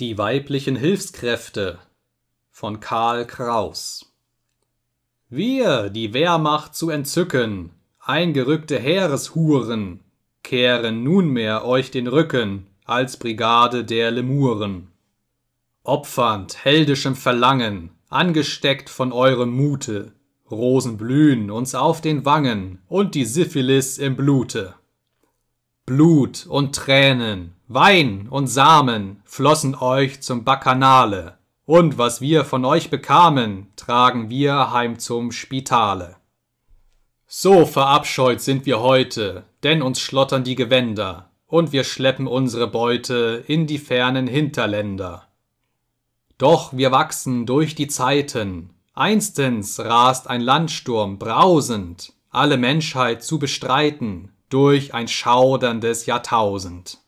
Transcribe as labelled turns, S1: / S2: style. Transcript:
S1: Die weiblichen Hilfskräfte von Karl Kraus Wir, die Wehrmacht zu entzücken, eingerückte Heereshuren, kehren nunmehr euch den Rücken als Brigade der Lemuren. Opfernd heldischem Verlangen, angesteckt von eurem Mute, Rosen blühen uns auf den Wangen und die Syphilis im Blute. Blut und Tränen, Wein und Samen flossen euch zum Bacchanale, und was wir von euch bekamen, tragen wir heim zum Spitale. So verabscheut sind wir heute, denn uns schlottern die Gewänder, und wir schleppen unsere Beute in die fernen Hinterländer. Doch wir wachsen durch die Zeiten, einstens rast ein Landsturm brausend, alle Menschheit zu bestreiten durch ein schauderndes Jahrtausend.